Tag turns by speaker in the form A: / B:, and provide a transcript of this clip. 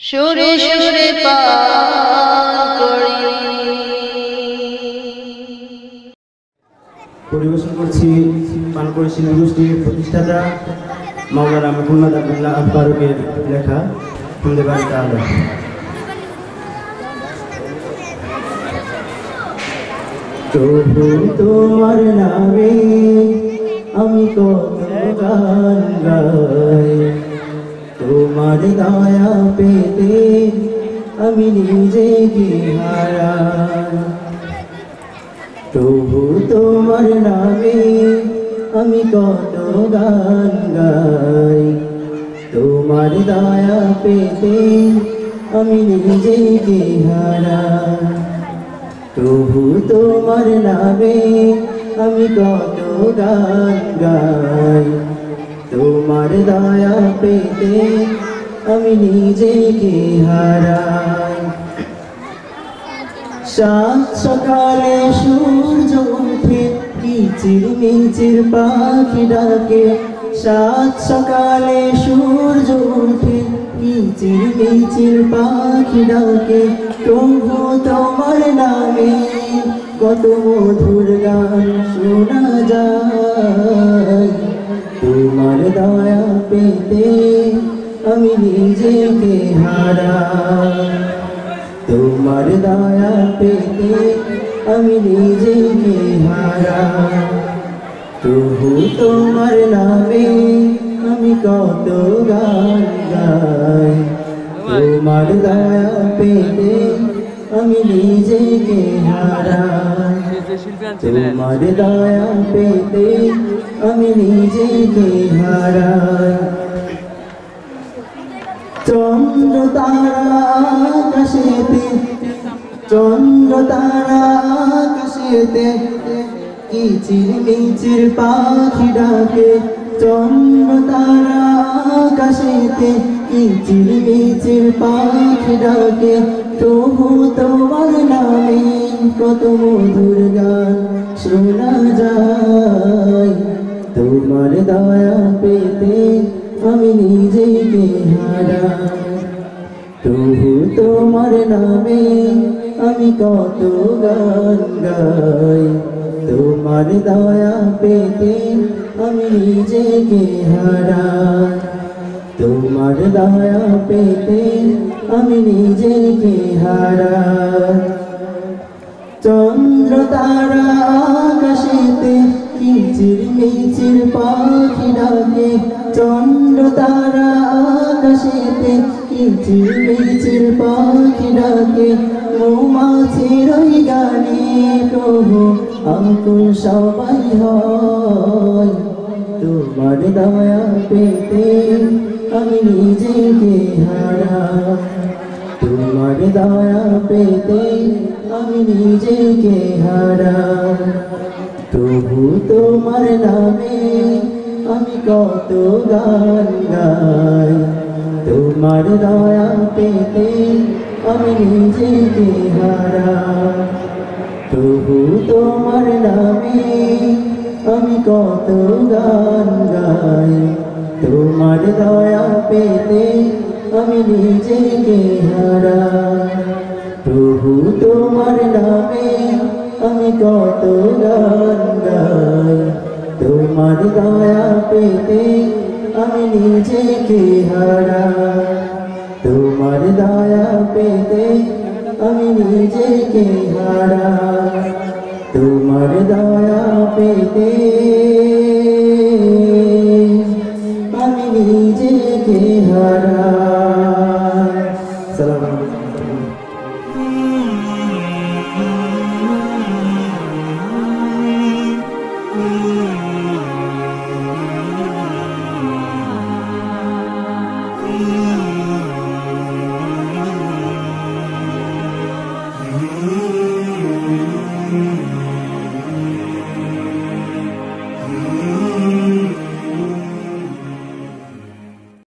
A: সুরে সুরে
B: পরিবেশন করছি পানপুরি শিল্পী প্রতিষ্ঠাতা মাওলানা মোহাম্মদ আবদুল্লাহ ফারুকের লেখা তাহলে প্রভু তোমার নামে আমি কত গান গাই। তোমার দয়া পেতে আমি নিজেকে হারাই প্রভু তোমার নামে আমি কত গান গাই। তোমার দয়া পেতে আমি নিজেকে হারাই প্রভু তোমার নামে আমি কত গান গাই। তোমার দয়া পেতে আমি নিজেকে হারাই। সাত সকালে সূর্য উঠে, কিচির মিচির পাখি ডাকে। সাত সকালে সূর্য উঠে, কিচির মিচির পাখি ডাকে। প্রভু তোমার নামে কত আমি নিজেকে হারাই। তোমার দয়া পেতে আমি নিজেকে হারা প্রভু তোমার নামে আমি কত গান গাই। তোমার দয়া পেতে আমি নিজেকে হারাই। তোমার দয়া পেতে আমি নিজেকে হারাই। চন্দ্র তারা আকাশেতে চন্দ্র তারা আকাশেতে কিচির মিচির পাখি ডাকে চন্দ্র তারা আকাশেতে কিচির মিচির পাখি ডাকে প্রভু তোমার নামে কত মধুর গান শোনা প্রভু তোমার নামে আমি কত গান গাই। তোমার দয়া পেতে আমি নিজেকে হারাই। তোমার দয়া পেতে আমি নিজেকে হারাই। চন্দ্র তারা আকাশেতে কিচির মিচির পাখি ডাকে। চন্দ্র তারা আকাশেতে কিচির মিচির পাখি ডাকে, মৌমাছির ওই গানে, প্রভু, আকুল সবাই হয়। তোমার দয়া পেতে আমি নিজেকে হারাই তোমার দয়া পেতে আমি নিজেকে হারাই প্রভু তোমার নামে আমি কত গান গাই। তোমার দয়া পেতে আমি নিজেকে হারাই প্রভু তোমার নামে আমি কত গান গাই। তোমার দয়া পেতে আমি নিজেকে হারাই প্রভু তোমার নামে আমি কত গান গাই। তোমার দয়া পেতে আমি নিজেকে হারা। তোমার দয়া পেতে আমি নিজেকে হারা। তোমার দয়া পেতে